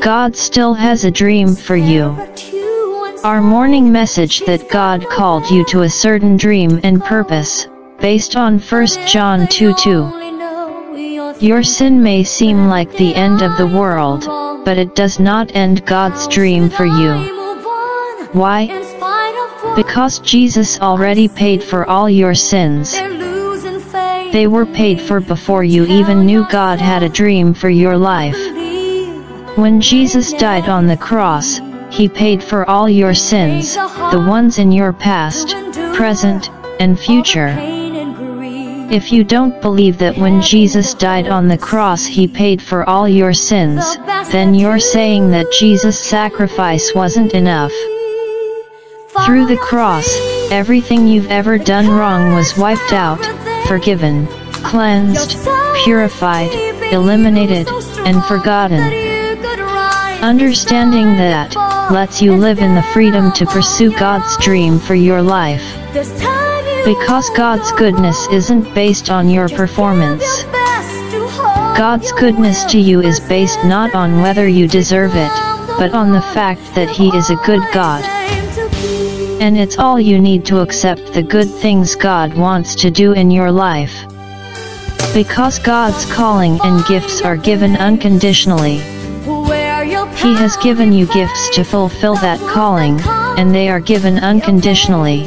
God still has a dream for you. hurt you and Our morning message that God called you to a certain dream and purpose, based on 1 John 2 2. only know you're Your sin may seem like the end of the world, but it does not end God's dream for you. Why? In spite of what Because Jesus already paid for all your sins. They were paid for before you even knew God had a dream for your life. When Jesus died on the cross, He paid for all your sins, the ones in your past, present, and future. If you don't believe that when Jesus died on the cross He paid for all your sins, then you're saying that Jesus' sacrifice wasn't enough. Through the cross, everything you've ever done wrong was wiped out, forgiven, cleansed, purified, eliminated, and forgotten. Understanding that lets you live in the freedom to pursue God's dream for your life. Because God's goodness isn't based on your performance. God's goodness to you is based not on whether you deserve it, but on the fact that He is a good God. And it's all you need to accept the good things God wants to do in your life. Because God's calling and gifts are given unconditionally. He has given you gifts to fulfill that calling, and they are given unconditionally.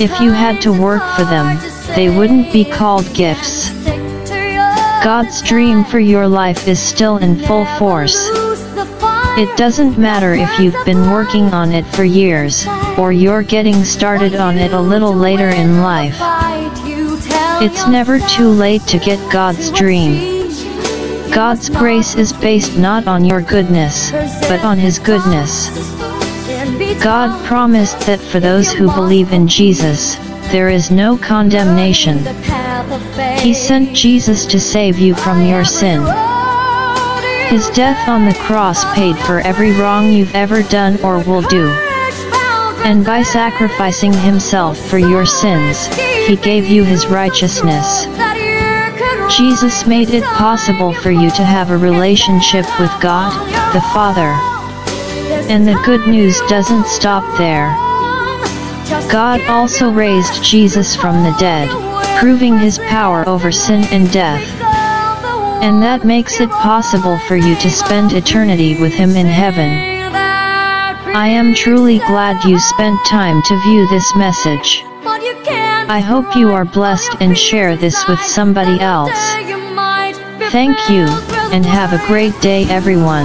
If you had to work for them, they wouldn't be called gifts. God's dream for your life is still in full force. It doesn't matter if you've been working on it for years, or you're getting started on it a little later in life. It's never too late to get God's dream. God's grace is based not on your goodness, but on His goodness. God promised that for those who believe in Jesus, there is no condemnation. He sent Jesus to save you from your sin. His death on the cross paid for every wrong you've ever done or will do. And by sacrificing himself for your sins, he gave you his righteousness. Jesus made it possible for you to have a relationship with God, the Father. And the good news doesn't stop there. God also raised Jesus from the dead, proving his power over sin and death. And that makes it possible for you to spend eternity with him in heaven. I am truly glad you spent time to view this message. I hope you are blessed and share this with somebody else. Thank you, and have a great day everyone.